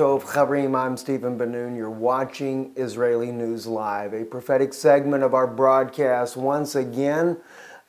Tov Chavrim, I'm Stephen Ben-Nun. You're watching Israeli News Live, a prophetic segment of our broadcast once again.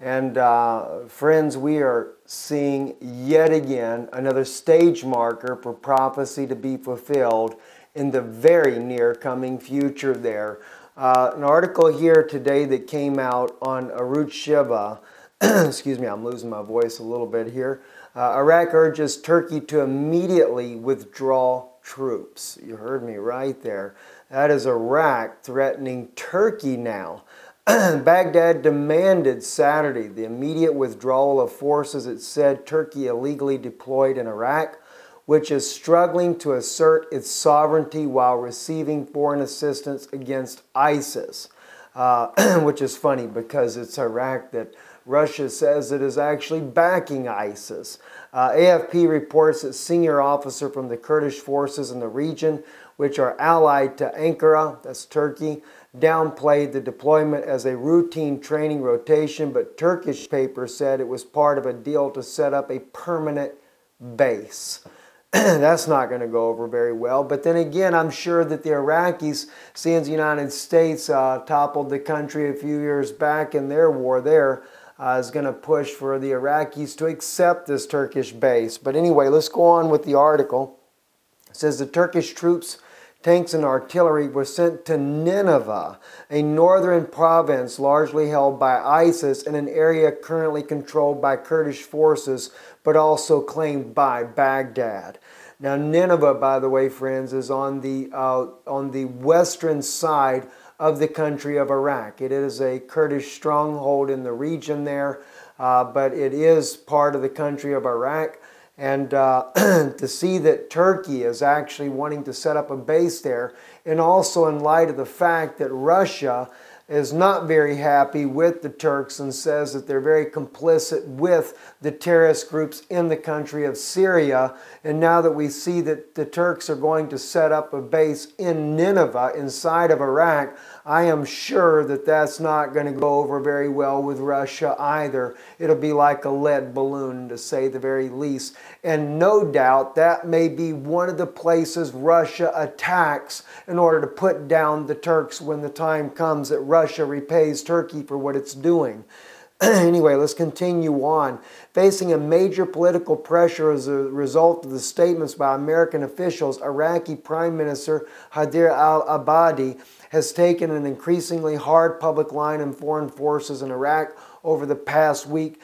And uh, friends, we are seeing yet again another stage marker for prophecy to be fulfilled in the very near coming future there. Uh, an article here today that came out on Arutz Sheva, excuse me, I'm losing my voice a little bit here. Uh, Iraq urges Turkey to immediately withdraw troops. You heard me right there. That is Iraq threatening Turkey now. Baghdad demanded Saturday the immediate withdrawal of forces it said Turkey illegally deployed in Iraq which is struggling to assert its sovereignty while receiving foreign assistance against ISIS. Uh, which is funny because it's Iraq that Russia says it is actually backing ISIS. Uh, AFP reports that senior officer from the Kurdish forces in the region, which are allied to Ankara, that's Turkey, downplayed the deployment as a routine training rotation, but Turkish papers said it was part of a deal to set up a permanent base. that's not going to go over very well. But then again, I'm sure that the Iraqis, seeing the United States uh, toppled the country a few years back in their war there, uh, is going to push for the Iraqis to accept this Turkish base. But anyway, let's go on with the article. It says the Turkish troops tanks and artillery were sent to Nineveh, a northern province largely held by ISIS in an area currently controlled by Kurdish forces, but also claimed by Baghdad. Now, Nineveh, by the way, friends, is on the, uh, on the western side of the country of Iraq. It is a Kurdish stronghold in the region there, uh, but it is part of the country of Iraq. And uh, to see that Turkey is actually wanting to set up a base there, and also in light of the fact that Russia is not very happy with the Turks and says that they're very complicit with the terrorist groups in the country of Syria. And now that we see that the Turks are going to set up a base in Nineveh inside of Iraq, I am sure that that's not going to go over very well with Russia either. It'll be like a lead balloon, to say the very least. And no doubt that may be one of the places Russia attacks in order to put down the Turks when the time comes that Russia repays Turkey for what it's doing. anyway, let's continue on. Facing a major political pressure as a result of the statements by American officials, Iraqi Prime Minister Haider al Abadi has taken an increasingly hard public line on foreign forces in Iraq over the past week,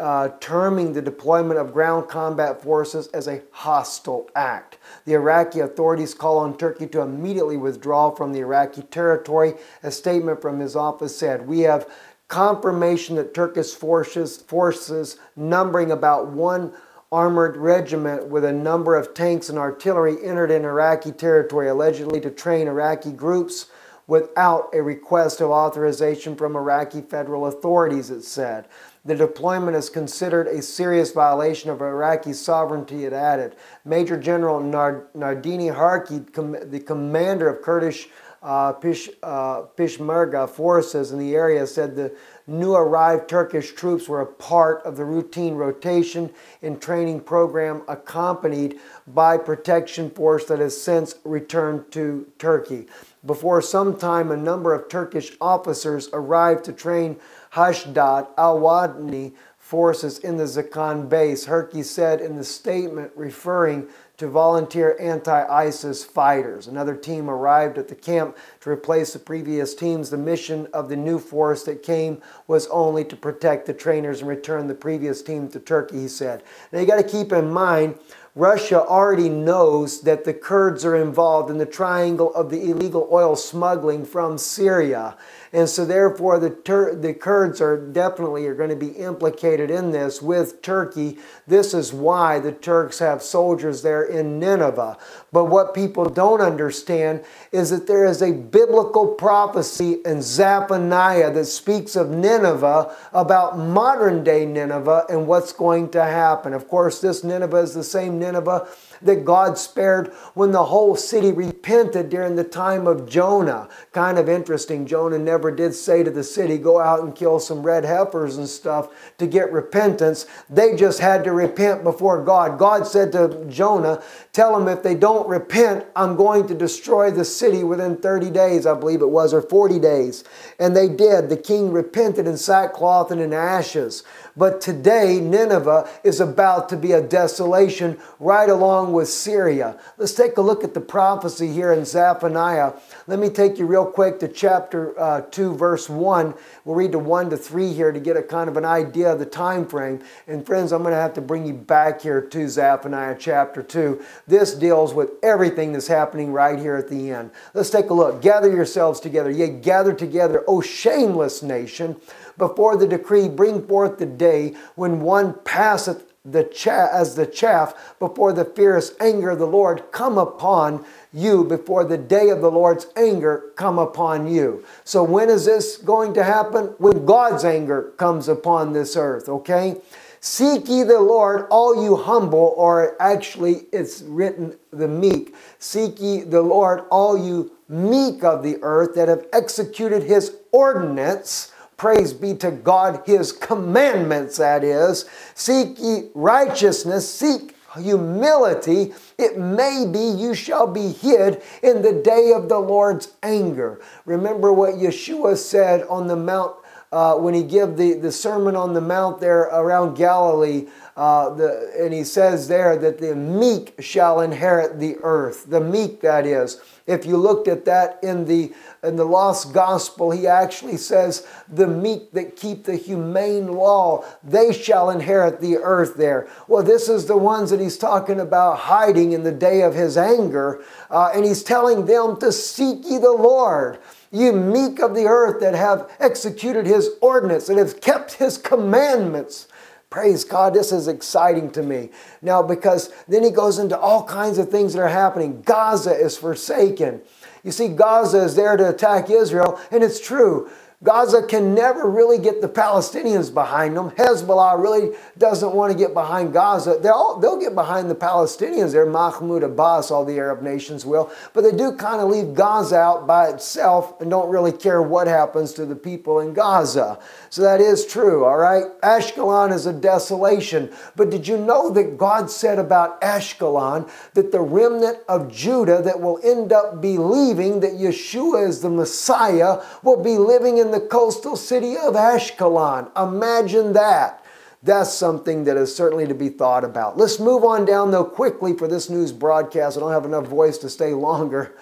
uh, terming the deployment of ground combat forces as a hostile act. The Iraqi authorities call on Turkey to immediately withdraw from the Iraqi territory. A statement from his office said, We have confirmation that Turkish forces, forces numbering about one armored regiment with a number of tanks and artillery entered in Iraqi territory, allegedly to train Iraqi groups without a request of authorization from Iraqi federal authorities, it said. The deployment is considered a serious violation of Iraqi sovereignty, it added. Major General Nardini Harki, the commander of Kurdish uh, Pish, uh, Peshmerga forces in the area said the new arrived Turkish troops were a part of the routine rotation and training program accompanied by protection force that has since returned to Turkey. Before some time, a number of Turkish officers arrived to train Hashdad al-Wadni forces in the Zakan base, Herky said in the statement referring to volunteer anti-ISIS fighters. Another team arrived at the camp to replace the previous teams. The mission of the new force that came was only to protect the trainers and return the previous team to Turkey, he said. Now you got to keep in mind, Russia already knows that the Kurds are involved in the triangle of the illegal oil smuggling from Syria. And so therefore the, Tur the Kurds are definitely are going to be implicated in this with Turkey. This is why the Turks have soldiers there in Nineveh. But what people don't understand is that there is a biblical prophecy in Zephaniah that speaks of Nineveh about modern day Nineveh and what's going to happen. Of course, this Nineveh is the same Nineveh that God spared when the whole city repented during the time of Jonah. Kind of interesting. Jonah never did say to the city, go out and kill some red heifers and stuff to get repentance. They just had to repent before God. God said to Jonah, tell them if they don't repent, I'm going to destroy the city within 30 days, I believe it was, or 40 days. And they did. The king repented in sackcloth and in ashes. But today, Nineveh is about to be a desolation right along with Syria. Let's take a look at the prophecy here in Zephaniah. Let me take you real quick to chapter uh, 2, verse 1. We'll read to 1 to 3 here to get a kind of an idea of the time frame. And friends, I'm going to have to bring you back here to Zephaniah chapter 2. This deals with everything that's happening right here at the end. Let's take a look. Gather yourselves together. Yea, gather together, O shameless nation before the decree, bring forth the day when one passeth the chaff, as the chaff before the fierce anger of the Lord come upon you before the day of the Lord's anger come upon you. So when is this going to happen? When God's anger comes upon this earth, okay? Seek ye the Lord, all you humble, or actually it's written the meek. Seek ye the Lord, all you meek of the earth that have executed his ordinance Praise be to God, His commandments, that is. Seek ye righteousness, seek humility. It may be you shall be hid in the day of the Lord's anger. Remember what Yeshua said on the Mount uh, when he gave the, the Sermon on the Mount there around Galilee. Uh, the, and he says there that the meek shall inherit the earth. The meek, that is. If you looked at that in the in the lost gospel, he actually says, The meek that keep the humane law, they shall inherit the earth there. Well, this is the ones that he's talking about hiding in the day of his anger. Uh, and he's telling them to seek ye the Lord. You meek of the earth that have executed his ordinance and have kept his commandments. Praise God, this is exciting to me. Now, because then he goes into all kinds of things that are happening. Gaza is forsaken. You see, Gaza is there to attack Israel, and it's true. Gaza can never really get the Palestinians behind them. Hezbollah really doesn't want to get behind Gaza. They'll, they'll get behind the Palestinians there. Mahmoud Abbas, all the Arab nations will. But they do kind of leave Gaza out by itself and don't really care what happens to the people in Gaza. So that is true, all right? Ashkelon is a desolation. But did you know that God said about Ashkelon that the remnant of Judah that will end up believing that Yeshua is the Messiah will be living in in the coastal city of Ashkelon. Imagine that. That's something that is certainly to be thought about. Let's move on down, though, quickly for this news broadcast. I don't have enough voice to stay longer,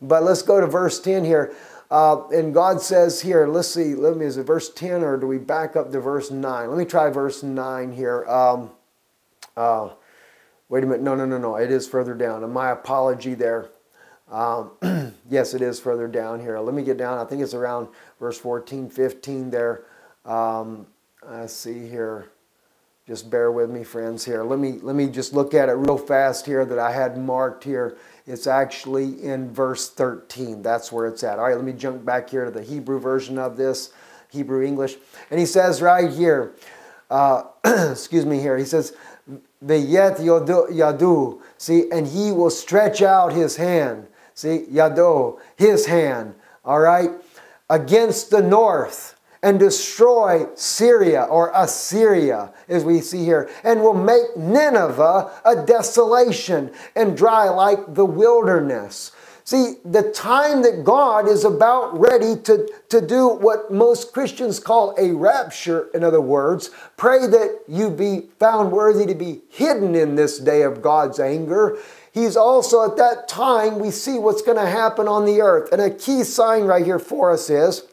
but let's go to verse 10 here. Uh, and God says here, let's see, let me, is it verse 10 or do we back up to verse 9? Let me try verse 9 here. Um, uh, wait a minute, no, no, no, no, it is further down. And my apology there. Um, yes, it is further down here. Let me get down. I think it's around verse 14, 15 there. Um, let's see here. Just bear with me, friends, here. Let me, let me just look at it real fast here that I had marked here. It's actually in verse 13. That's where it's at. All right, let me jump back here to the Hebrew version of this, Hebrew English. And he says right here, uh, excuse me here, he says, V'yet yadu, see, and he will stretch out his hand. See, yado, his hand, all right? against the north and destroy Syria or Assyria, as we see here, and will make Nineveh a desolation and dry like the wilderness. See, the time that God is about ready to, to do what most Christians call a rapture, in other words, pray that you be found worthy to be hidden in this day of God's anger. He's also at that time, we see what's going to happen on the earth. And a key sign right here for us is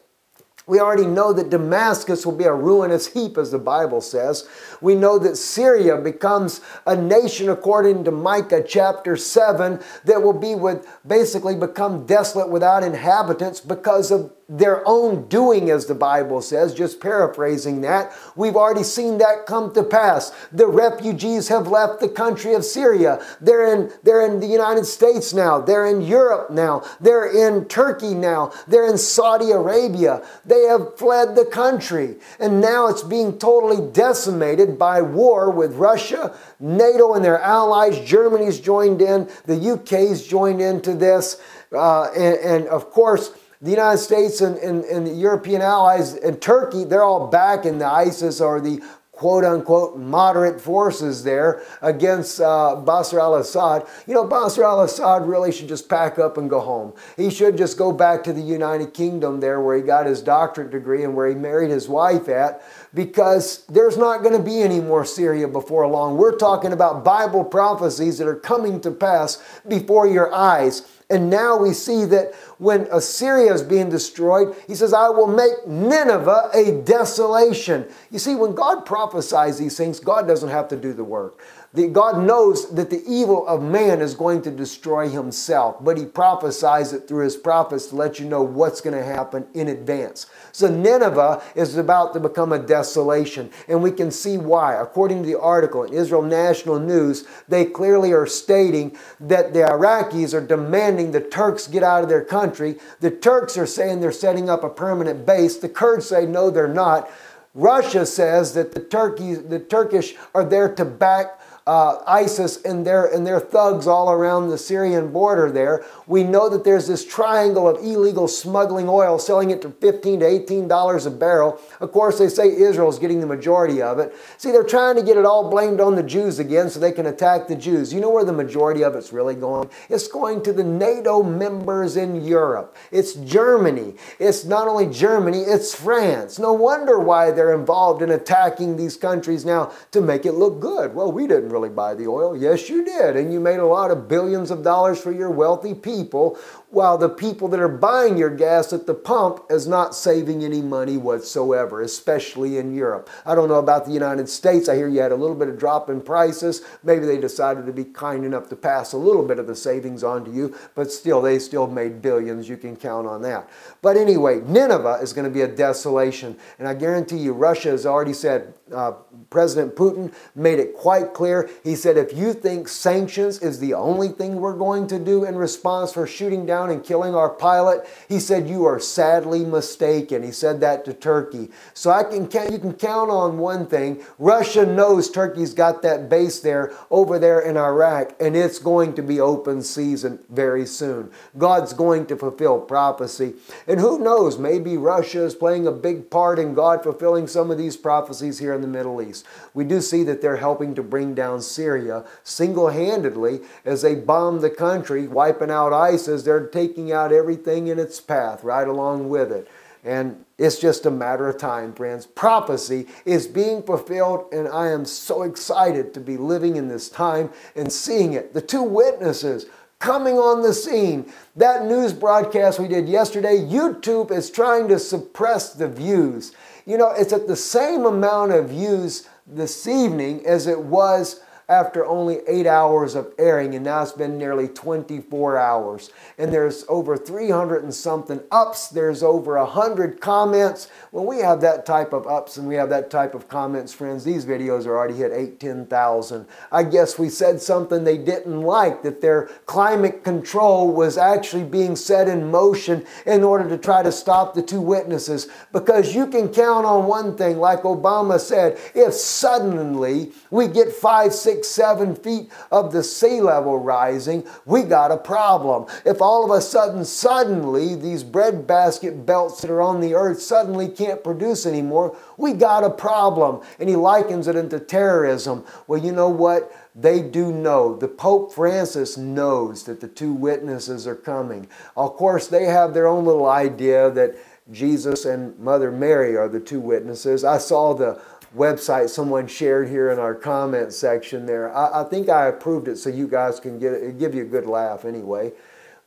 we already know that Damascus will be a ruinous heap, as the Bible says. We know that Syria becomes a nation, according to Micah chapter 7, that will be with basically become desolate without inhabitants because of their own doing, as the Bible says, just paraphrasing that. We've already seen that come to pass. The refugees have left the country of Syria. They're in, they're in the United States now. They're in Europe now. They're in Turkey now. They're in Saudi Arabia. They have fled the country. And now it's being totally decimated by war with Russia, NATO and their allies. Germany's joined in, the UK's joined into this. Uh, and, and of course, the United States and, and, and, the European allies and Turkey, they're all back in the ISIS or the quote unquote moderate forces there against uh, Bashar al Assad. You know, Bashar al Assad really should just pack up and go home. He should just go back to the United Kingdom there where he got his doctorate degree and where he married his wife at because there's not going to be any more Syria before long. We're talking about Bible prophecies that are coming to pass before your eyes. And now we see that when Assyria is being destroyed, he says, I will make Nineveh a desolation. You see, when God prophesies these things, God doesn't have to do the work. The, God knows that the evil of man is going to destroy himself, but he prophesies it through his prophets to let you know what's going to happen in advance. So Nineveh is about to become a desolation, and we can see why. According to the article in Israel National News, they clearly are stating that the Iraqis are demanding the Turks get out of their country. The Turks are saying they're setting up a permanent base. The Kurds say no, they're not. Russia says that the, Turkey, the Turkish are there to back uh, ISIS and their, and their thugs all around the Syrian border there. We know that there's this triangle of illegal smuggling oil, selling it to 15 to 18 dollars a barrel. Of course, they say Israel's getting the majority of it. See, they're trying to get it all blamed on the Jews again so they can attack the Jews. You know where the majority of it's really going? It's going to the NATO members in Europe. It's Germany. It's not only Germany, it's France. No wonder why they're involved in attacking these countries now to make it look good. Well, we didn't really really buy the oil. Yes, you did. And you made a lot of billions of dollars for your wealthy people while the people that are buying your gas at the pump is not saving any money whatsoever, especially in Europe. I don't know about the United States. I hear you had a little bit of drop in prices. Maybe they decided to be kind enough to pass a little bit of the savings on to you, but still, they still made billions. You can count on that. But anyway, Nineveh is going to be a desolation. And I guarantee you, Russia has already said, uh, President Putin made it quite clear. He said, if you think sanctions is the only thing we're going to do in response for shooting down down and killing our pilot? He said, You are sadly mistaken. He said that to Turkey. So I can you can count on one thing. Russia knows Turkey's got that base there over there in Iraq, and it's going to be open season very soon. God's going to fulfill prophecy. And who knows, maybe Russia is playing a big part in God fulfilling some of these prophecies here in the Middle East. We do see that they're helping to bring down Syria single handedly as they bomb the country, wiping out ISIS. They're taking out everything in its path right along with it. And it's just a matter of time, friends. Prophecy is being fulfilled, and I am so excited to be living in this time and seeing it. The two witnesses coming on the scene. That news broadcast we did yesterday, YouTube is trying to suppress the views. You know, it's at the same amount of views this evening as it was after only eight hours of airing, and now it's been nearly 24 hours. And there's over 300 and something ups, there's over 100 comments. When we have that type of ups and we have that type of comments, friends, these videos are already hit 8, 10,000. I guess we said something they didn't like, that their climate control was actually being set in motion in order to try to stop the two witnesses. Because you can count on one thing, like Obama said, if suddenly we get five, six, six, seven feet of the sea level rising, we got a problem. If all of a sudden, suddenly, these breadbasket belts that are on the earth suddenly can't produce anymore, we got a problem. And he likens it into terrorism. Well, you know what? They do know. The Pope Francis knows that the two witnesses are coming. Of course, they have their own little idea that Jesus and Mother Mary are the two witnesses. I saw the website someone shared here in our comment section there. I, I think I approved it so you guys can get it, give you a good laugh anyway.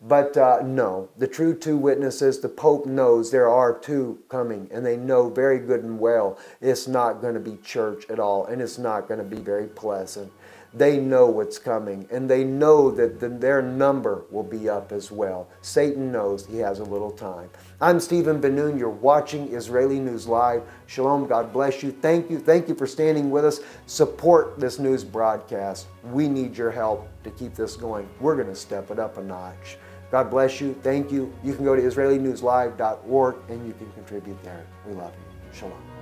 But uh, no, the true two witnesses, the Pope knows there are two coming, and they know very good and well it's not going to be church at all, and it's not going to be very pleasant. they know what's coming and they know that the, their number will be up as well. Satan knows he has a little time. I'm Stephen Ben-Nun. You're watching Israeli News Live. Shalom. God bless you. Thank you. Thank you for standing with us. Support this news broadcast. We need your help to keep this going. We're going to step it up a notch. God bless you. Thank you. You can go to IsraeliNewsLive.org and you can contribute there. We love you. Shalom.